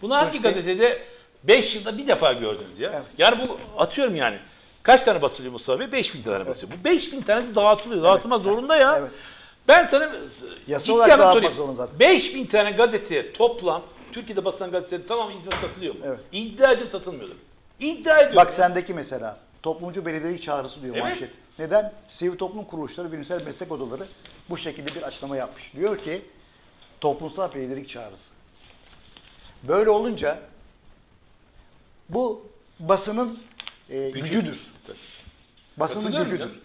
Bunu hangi Tunç gazetede 5 yılda bir defa gördünüz ya? Evet. Yani bu atıyorum yani. Kaç tane basılıyor Mustafa Bey? 5000 tane basıyor. Bu 5000 tanesi dağıtılıyor. Dağıtılmak zorunda ya. Evet. Ben sana Yasa olarak dağıtmak zorunda zaten. 5000 tane gazeteye toplam Türkiye'de basılan gazetelerin tamamı İzmir'de satılıyor mu? Evet. İddia ediyorum satılmıyordur. İddia ediyorum. Bak sendeki mesela toplumcu belediyelik çağrısı diyor Evet. manşet. Neden? Sivil toplum kuruluşları, bilimsel meslek odaları bu şekilde bir açıklama yapmış. Diyor ki toplumsal belediyelik çağrısı. Böyle olunca bu basının e, gücüdür. Tabii. Basının gücüdür. canım.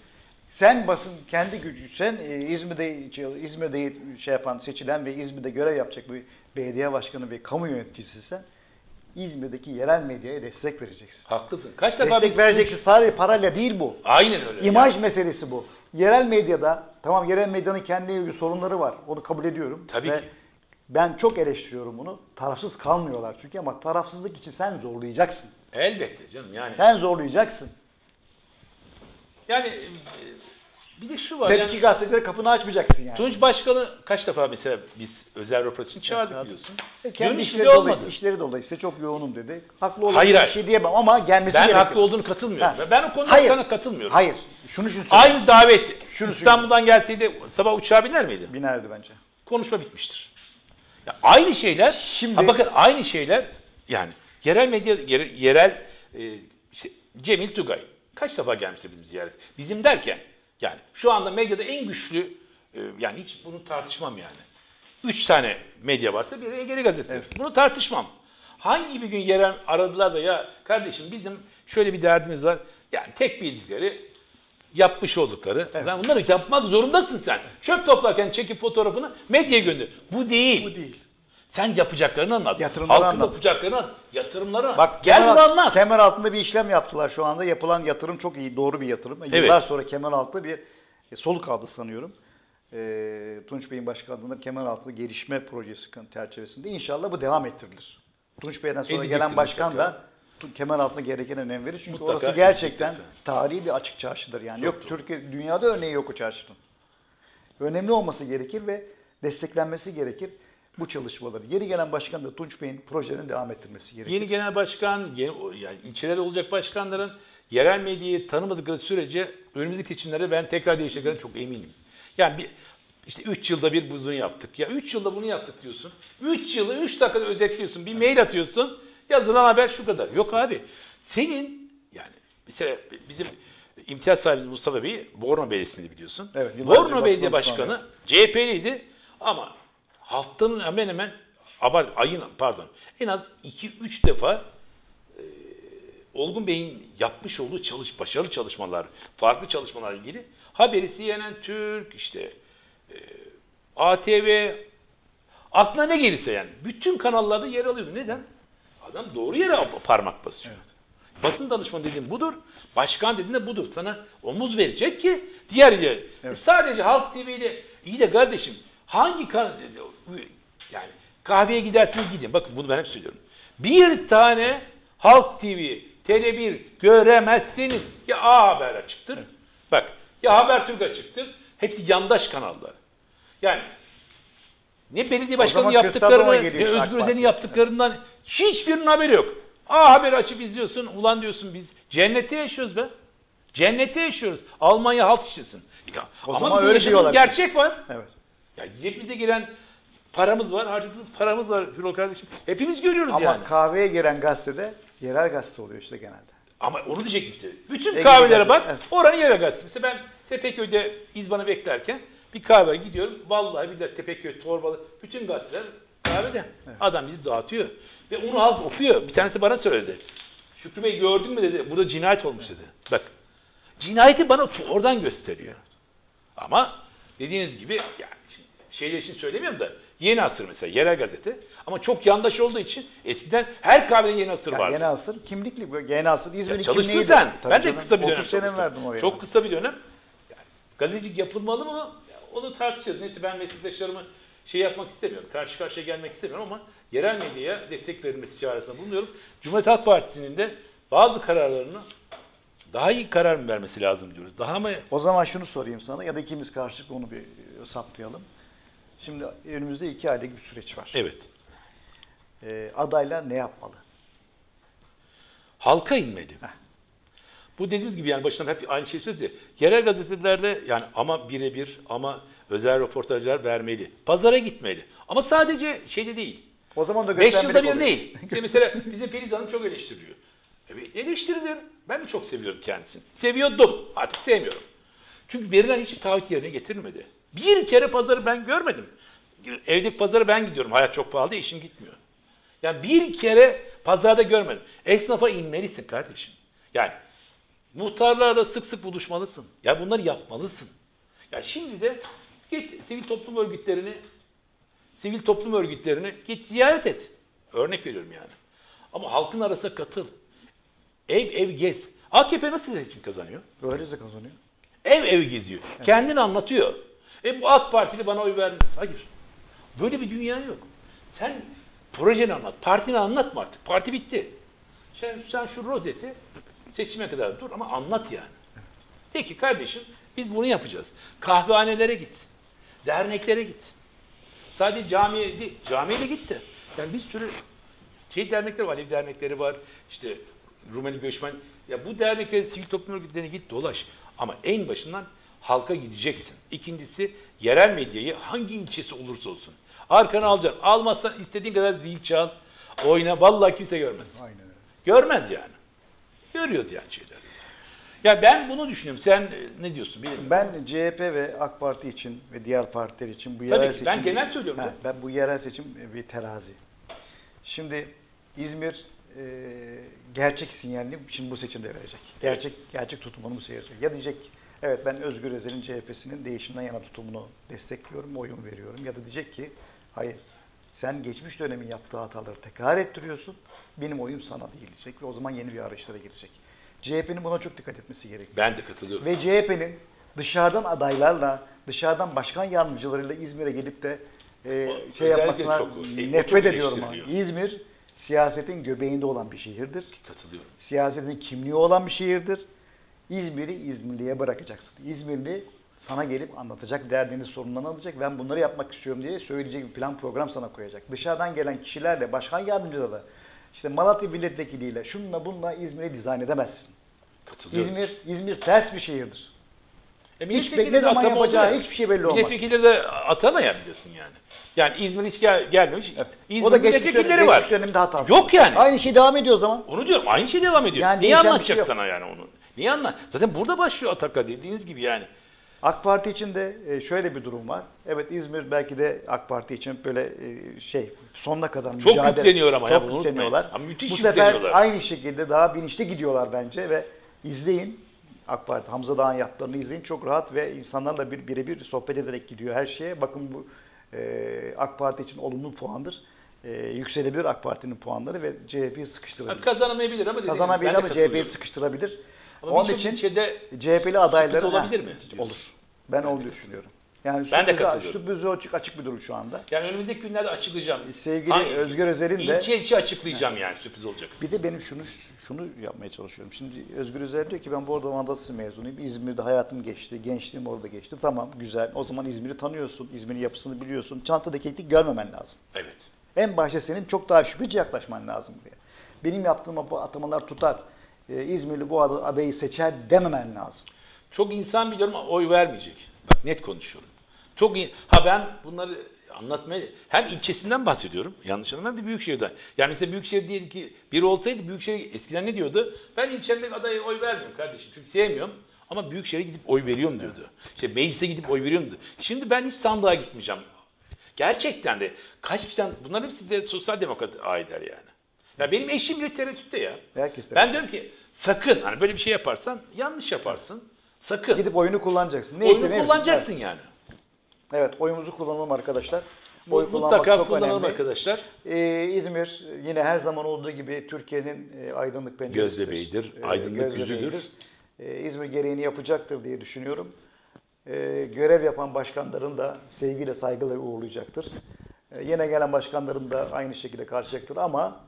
Sen basın kendi gücü, sen e, İzmir'de İzmir'de şey yapan, seçilen ve İzmir'de görev yapacak bir belediye başkanı ve kamu yöneticisi sen İzmir'deki yerel medyaya destek vereceksin. Haklısın. Kaç defa Destek vereceksin. Sadece parayla değil bu. Aynen öyle. İmaj meselesi bu. Yerel medyada tamam yerel medyanın kendi ilgili sorunları var. Onu kabul ediyorum. Tabii Ve ki. Ben çok eleştiriyorum bunu. Tarafsız kalmıyorlar çünkü ama tarafsızlık için sen zorlayacaksın. Elbette canım yani. Sen zorlayacaksın. Yani e, bir de şu var. Tepki Yani, gazetecilere kapını açmayacaksın yani. Tunç Başkanı kaç defa mesela biz özel röportaj için çağırdık Evet, biliyorsun. E, Kendi Dönüş işleri bile olmadı. dolayısıyla, işleri dolayısıyla çok yoğunum dedi. Haklı olan Hayır, bir hayır. şey diyemem ama gelmesi Ben gerekiyor. haklı olduğunu katılmıyorum. Ha. Ben o konuda Hayır. sana katılmıyorum. Hayır. Şunu şunu söyleyeyim. Aynı davet Şunu İstanbul'dan gelseydi sabah uçağa biner miydi? Binerdi bence. Konuşma bitmiştir. Ya aynı şeyler. Şimdi- ha bakın aynı şeyler yani yerel medya yere- yerel e, işte Cemil Tugay kaç defa gelmiştir bizim ziyaret. Bizim derken yani şu anda medyada en güçlü e, yani hiç bunu tartışmam yani. Üç tane medya varsa biri Ege'li Gazete. Bunu tartışmam. Hangi bir gün yerel aradılar da ya kardeşim bizim şöyle bir derdimiz var. Yani tek bildikleri yapmış oldukları. Ben bunları yapmak zorundasın sen. Çöp toplarken çekip fotoğrafını medyaya gönder. Bu değil. Bu değil. Sen yapacaklarını anlat. Yatırımları Halkın anlat. yapacaklarını anlat. Yatırımları. Bak Gel kemer, bunu anlat. kemer altında bir işlem yaptılar şu anda. Yapılan yatırım çok iyi, doğru bir yatırım. Yıllar Evet. sonra kemer altında bir e, soluk aldı sanıyorum. E, Tunç Bey'in başkanlığında kemer altında gelişme projesi çerçevesinde inşallah bu devam ettirilir. Tunç Bey'den sonra Edecektir gelen başkan mutlaka. da kemer altına gereken önem verir. Çünkü Mutlaka orası gerçekten tarihi bir açık çarşıdır. Yani Çok yok doğru. Türkiye dünyada örneği yok o çarşının. Önemli olması gerekir ve desteklenmesi gerekir bu çalışmaları. Yeni gelen başkan da Tunç Bey'in projelerini devam ettirmesi gerekir. Yeni genel başkan, yeni, yani ilçelerde olacak başkanların yerel medyayı tanımadıkları sürece önümüzdeki seçimlerde ben tekrar değişeceklerine çok eminim. Yani bir işte 3 yılda bir bunu yaptık. Ya 3 yılda bunu yaptık diyorsun. 3 yılı 3 dakikada özetliyorsun. Bir mail atıyorsun. Yazılan haber şu kadar. Yok abi. Senin yani mesela bizim imtiyaz sahibi Mustafa Bey Borno Belediyesi'ni biliyorsun. Evet, Borno Belediye Başkanı CHP'liydi ama haftanın hemen hemen abart, ayın pardon en az 2-3 defa e, Olgun Bey'in yapmış olduğu çalış başarılı çalışmalar, farklı çalışmalarla ilgili haberi CNN Türk işte e, ATV aklına ne gelirse yani bütün kanallarda yer alıyordu. Neden? Adam doğru yere parmak basıyor. Basın danışmanı dediğin budur. Başkan dediğin de budur. Sana omuz verecek ki diğer yere. E Sadece Halk TV'de iyi de kardeşim hangi yani kahveye gidersiniz gidin. Bakın bunu ben hep söylüyorum. Bir tane Halk TV, Tele1 göremezsiniz. Ya A Haber açıktır. Bak ya Habertürk açıktır. Hepsi yandaş kanallar. Yani ne belediye başkanı zaman yaptıklarını, ne Özgür Özel'in yaptıklarından hiçbirinin haberi yok. A Haber açıp izliyorsun. Ulan diyorsun biz cennette yaşıyoruz be. Cennette yaşıyoruz. Almanya halt işlesin. Ya, O ama zaman öyle yaşadığımız gerçek var. Evet. Ya cebimize giren paramız var, harcadığımız paramız var Hürol kardeşim. Hepimiz görüyoruz Ama yani. kahveye giren gazetede yerel gazete oluyor işte genelde. Ama onu diyecektim size. Bütün Ege kahvelere bak. evet. Oranın yerel gazetesi. Mesela ben Tepeköy'de İzban'ı beklerken bir kahve gidiyorum. Vallahi bir de Tepeköy, Torbalı bütün gazeteler kahvede. Adam gidip dağıtıyor. Ve onu halk okuyor. Bir tanesi bana söyledi. Şükrü Bey gördün mü dedi. Burada cinayet olmuş dedi. Bak. Cinayeti bana oradan gösteriyor. Ama dediğiniz gibi yani şeyler için söylemiyorum da Yeni Asır mesela yerel gazete ama çok yandaş olduğu için eskiden her kahvede Yeni Asır Yani vardı. Yeni Asır kimlikli. Yeni Asır İzmir'in çalıştın kimliğiydi. sen. Tabii ben de canım. kısa bir dönem 30 sene çalıştım. verdim oraya. Çok kısa bir dönem. Yani, gazetecilik yapılmalı mı? Onu tartışacağız. Neyse ben meslektaşlarımı şey yapmak istemiyorum. Karşı karşıya gelmek istemiyorum ama yerel medyaya destek verilmesi çağrısında bulunuyorum. Cumhuriyet Halk Partisi'nin de bazı kararlarını daha iyi karar mı vermesi lazım diyoruz. Daha mı O zaman şunu sorayım sana ya da ikimiz karşılıklı onu bir e, saptayalım. Şimdi önümüzde iki aylık bir süreç var. evet Ee, adaylar ne yapmalı? halka inmeli. Bu dediğimiz gibi yani başından hep aynı şeyi söyledi. Yerel gazetelerde yani ama birebir ama özel röportajlar vermeli. Pazara gitmeli. Ama sadece şeyde değil. O zaman da 5 yılda bir oluyor. değil. İşte mesela bizim Filiz Hanım çok eleştiriyor. Evet eleştirilir. Ben de çok seviyorum kendisini. Seviyordum. Artık sevmiyorum. Çünkü verilen hiçbir taahhüt yerine getirilmedi. Bir kere pazarı ben görmedim. Evdeki pazara ben gidiyorum. Hayat çok pahalı diye eşim gitmiyor. Yani bir kere pazarda görmedim. Esnafa inmelisin kardeşim. Yani muhtarlarla sık sık buluşmalısın. Ya bunları yapmalısın. Ya şimdi de git sivil toplum örgütlerini sivil toplum örgütlerini git ziyaret et. Örnek veriyorum yani. Ama halkın arasına katıl. Ev ev gez. AKP nasıl seçim kazanıyor? Öyle de kazanıyor. Ev ev geziyor. Kendini anlatıyor. E bu AK Partili bana oy vermez. Hayır. Böyle bir dünya yok. Sen projeni anlat. Partini anlatma artık. Parti bitti. Sen, sen şu rozeti seçime kadar dur ama anlat yani. De ki kardeşim biz bunu yapacağız. Kahvehanelere git. Derneklere git. Sadece camiye değil, camiye de gitti. Yani bir sürü şey dernekler var, Alev dernekleri var, işte Rumeli Göçmen. Ya bu derneklerin, sivil toplum örgütlerine git dolaş. Ama en başından halka gideceksin. İkincisi yerel medyayı hangi ilçesi olursa olsun. Arkana alacaksın. Almazsan istediğin kadar zil çal, oyna. Vallahi kimse görmez. Aynen. Görmez yani. Görüyoruz yani şeyleri. Ya ben bunu düşünüyorum. Sen e, ne diyorsun? Bilmiyorum. Ben CHP ve AK Parti için ve diğer partiler için bu Tabii yerel ki. seçim... Ben genel söylüyorum canım. ben bu yerel seçim bir terazi. Şimdi İzmir e, gerçek sinyalini şimdi bu seçimde verecek. Gerçek gerçek tutumunu bu verecek. Ya diyecek evet ben Özgür Özel'in CHP'sinin değişimden yana tutumunu destekliyorum, oyumu veriyorum. Ya da diyecek ki hayır sen geçmiş dönemin yaptığı hataları tekrar ettiriyorsun. Benim oyum sana değil diyecek ve o zaman yeni bir arayışlara girecek. CHP'nin buna çok dikkat etmesi gerekiyor. Ben de katılıyorum. Ve CHP'nin dışarıdan adaylarla, dışarıdan başkan yardımcılarıyla İzmir'e gelip de e, O şey yapmasına çok- e, nefret ediyorum. İzmir siyasetin göbeğinde olan bir şehirdir. Katılıyorum. Siyasetin kimliği olan bir şehirdir. İzmir'i İzmirli'ye bırakacaksın. İzmirli sana gelip anlatacak, derdini sorunlarını alacak. Ben bunları yapmak istiyorum diye söyleyecek bir plan program sana koyacak. Dışarıdan gelen kişilerle, başkan yardımcılarla, işte Malatya milletvekiliyle, şununla bununla İzmir'i dizayn edemezsin. Katılıyorum. İzmir, İzmir ters bir şehirdir. E, Hiç ne zaman yapacağı hiçbir şey belli olmaz. Milletvekilleri de atamayabiliyorsun yani. Yani İzmir hiç gel, gelmemiş. İzmir o da milletvekilleri var. geçmiş dönemde hatası. Yok yani. Aynı şey devam ediyor o zaman. Onu diyorum aynı şey devam ediyor. Yani Niye bir anlatacak şey sana yani onu? Niye anlat? Zaten burada başlıyor ataklar dediğiniz gibi yani. AK Parti için de e, şöyle bir durum var. Evet İzmir belki de AK Parti için böyle e, şey sonuna kadar Çok mücadele. yükleniyor ama ya, Çok unutmayın. yükleniyorlar. Ama müthiş Bu sefer aynı şekilde daha bilinçli gidiyorlar bence ve izleyin. AK Parti Hamza Dağ'ın yaptıklarını izleyin. Çok rahat ve insanlarla bir birebir sohbet ederek gidiyor her şeye. Bakın bu e, AK Parti için olumlu puandır. E, yükselebilir AK Parti'nin puanları ve CHP'yi sıkıştırabilir. Kazanamayabilir ama de ama CHP'yi sıkıştırabilir. Ama Onun için ilçede CHP'li adayları olabilir mi diyorsun? Olur. Ben Ben olduğunu düşünüyorum. Yani Ben de katılıyorum. Sürprize açık, açık bir durum şu anda. yani önümüzdeki günlerde açıklayacağım. Sevgili Hangi- Özgür Özel'in de İlçe ilçe açıklayacağım yani sürpriz olacak. bir de benim şunu şunu yapmaya çalışıyorum. Şimdi Özgür Özel diyor ki ben Bordo Mandası mezunuyum. İzmir'de hayatım geçti. Gençliğim orada geçti. Tamam güzel. O zaman İzmir'i tanıyorsun. İzmir'in yapısını biliyorsun. Çantadaki eklik görmemen lazım. Evet. En başta senin çok daha şüpheci yaklaşman lazım buraya. Benim yaptığım bu atamalar tutar. Ee, İzmirli bu adayı seçer dememen lazım. Çok insan biliyorum ama oy vermeyecek. Bak net konuşuyorum. Çok iyi. Ha ben bunları anlatmaya hem ilçesinden bahsediyorum. Yanlış anlama hem de büyükşehirden. Yani mesela büyükşehir diyelim ki biri olsaydı büyükşehir eskiden ne diyordu? Ben ilçemdeki adaya oy vermiyorum kardeşim. Çünkü sevmiyorum. Ama büyükşehire gidip oy veriyorum diyordu. İşte meclise gidip oy veriyorum diyordu. Şimdi ben hiç sandığa gitmeyeceğim. Gerçekten de kaç kişiden bunların hepsi de sosyal demokrat aileler yani. Ya benim eşim bile tereddütte ya. Herkes de. Ben diyorum ki sakın hani böyle bir şey yaparsan yanlış yaparsın. Sakın. Gidip oyunu kullanacaksın. Ne Oyunu yeteneği kullanacaksın yani. Evet oyumuzu kullanalım arkadaşlar. Oy kullanmak Mutlaka çok kullanalım önemli. arkadaşlar. Ee, İzmir yine her zaman olduğu gibi Türkiye'nin e, aydınlık penceresidir. Gözbebeğidir, Ee, aydınlık gözbebeğidir. yüzüdür. Ee, İzmir gereğini yapacaktır diye düşünüyorum. Ee, görev yapan başkanların da sevgiyle, saygıyla uğurlayacaktır. Ee, yine gelen başkanların da aynı şekilde karşılayacaktır ama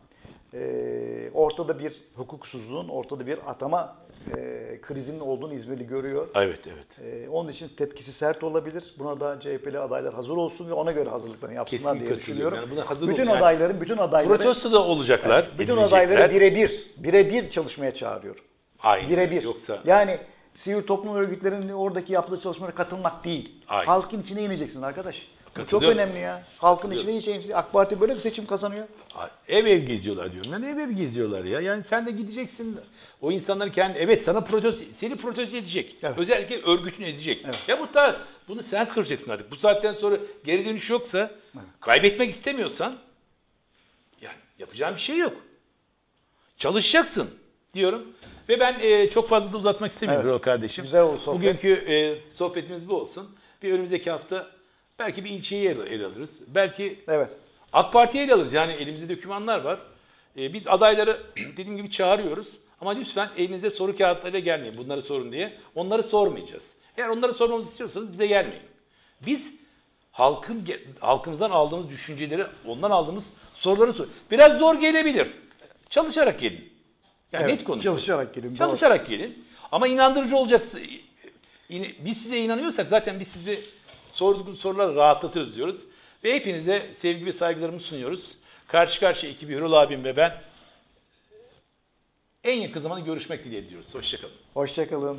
e, ortada bir hukuksuzluğun, ortada bir atama e, krizinin olduğunu İzmirli görüyor. Evet, evet. E, onun için tepkisi sert olabilir. Buna da CHP'li adaylar hazır olsun ve ona göre hazırlıklarını yapsınlar Kesinlikle diye düşünüyorum. Yani buna hazır bütün olun. Yani adayların, bütün adayları, Protesto da olacaklar. bütün edilecekler. adayları birebir, birebir çalışmaya çağırıyorum. Aynen. Birebir. Yoksa Yani sivil toplum örgütlerinin oradaki yaptığı çalışmalara katılmak değil. Aynen. Halkın içine ineceksin arkadaş. Çok önemli ya. Halkın içine ineceksin. AK Parti böyle bir seçim kazanıyor. ev ev geziyorlar diyorum. Yani ev ev geziyorlar ya. Yani sen de gideceksin. O insanlar kendi evet sana protesto seni protesto edecek. Evet. Özellikle örgütünü edecek. Ya bu da bunu sen kıracaksın artık. Bu saatten sonra geri dönüş yoksa kaybetmek istemiyorsan yani yapacağın bir şey yok. Çalışacaksın diyorum. Ve ben e, çok fazla da uzatmak istemiyorum Evet. Kardeşim. Güzel oldu sohbet. Bugünkü e, sohbetimiz bu olsun. Bir önümüzdeki hafta belki bir ilçeyi ele, ele alırız. Belki Evet. AK Parti'ye ele alırız. Yani elimizde dokümanlar var. Ee, biz adayları dediğim gibi çağırıyoruz. Ama lütfen elinize soru kağıtlarıyla gelmeyin. Bunları sorun diye. Onları sormayacağız. Eğer onları sormamızı istiyorsanız bize gelmeyin. Biz halkın halkımızdan aldığımız düşünceleri, ondan aldığımız soruları sor. Biraz zor gelebilir. Çalışarak gelin. Yani Evet, net konuşuyoruz. çalışarak gelin, doğru. Çalışarak gelin. Ama inandırıcı olacaksa yine biz size inanıyorsak zaten biz sizi sorduğunuz soruları rahatlatırız diyoruz. Ve hepinize sevgi ve saygılarımı sunuyoruz. Karşı karşıya ekibi Hürul abim ve ben en yakın zamanda görüşmek dileğiyle diyoruz. Hoşçakalın. Hoşçakalın.